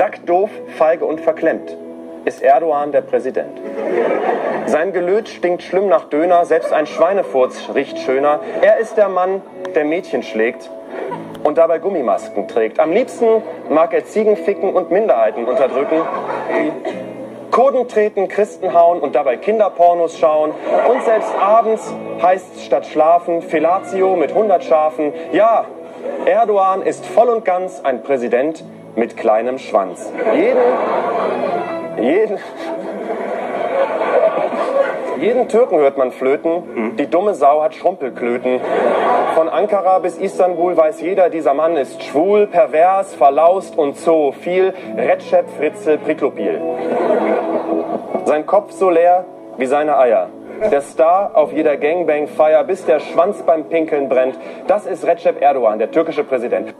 Sackdoof, feige und verklemmt ist Erdogan der Präsident. Sein Gelöt stinkt schlimm nach Döner, selbst ein Schweinefurz riecht schöner. Er ist der Mann, der Mädchen schlägt und dabei Gummimasken trägt. Am liebsten mag er Ziegen ficken und Minderheiten unterdrücken. Kurden treten, Christen hauen und dabei Kinderpornos schauen. Und selbst abends heißt statt schlafen Fellatio mit 100 Schafen. Ja, Erdogan ist voll und ganz ein Präsident mit kleinem Schwanz. Jeden, jeden, jeden Türken hört man flöten. Die dumme Sau hat Schrumpelklöten. Von Ankara bis Istanbul weiß jeder, dieser Mann ist schwul, pervers, verlaust und so viel Recep Fritzel Priklopil. Sein Kopf so leer wie seine Eier. Der Star auf jeder Gangbang-Feier, bis der Schwanz beim Pinkeln brennt. Das ist Recep Erdogan, der türkische Präsident.